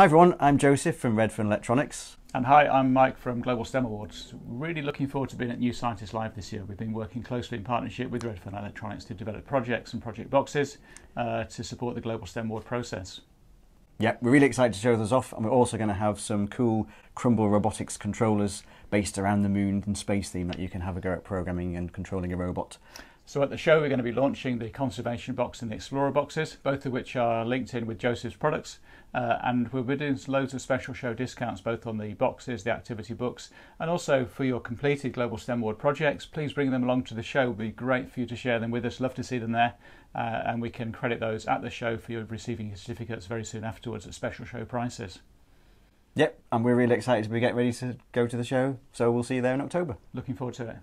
Hi everyone, I'm Joseph from Redfern Electronics. And hi, I'm Mike from Global STEM Awards. Really looking forward to being at New Scientist Live this year. We've been working closely in partnership with Redfern Electronics to develop projects and project boxes uh, to support the Global STEM Award process. Yeah, we're really excited to show those off, and we're also going to have some cool Crumble robotics controllers based around the moon and space theme that you can have a go at programming and controlling a robot. So at the show, we're going to be launching the Conservation Box and the Explorer boxes, both of which are linked in with Joseph's products. Uh, and we'll be doing loads of special show discounts, both on the boxes, the activity books, and also for your completed Global STEM Award projects. Please bring them along to the show. It would be great for you to share them with us. Love to see them there. Uh, and we can credit those at the show for you receiving your certificates very soon afterwards at special show prices. Yep, and we're really excited to get ready to go to the show. So we'll see you there in October. Looking forward to it.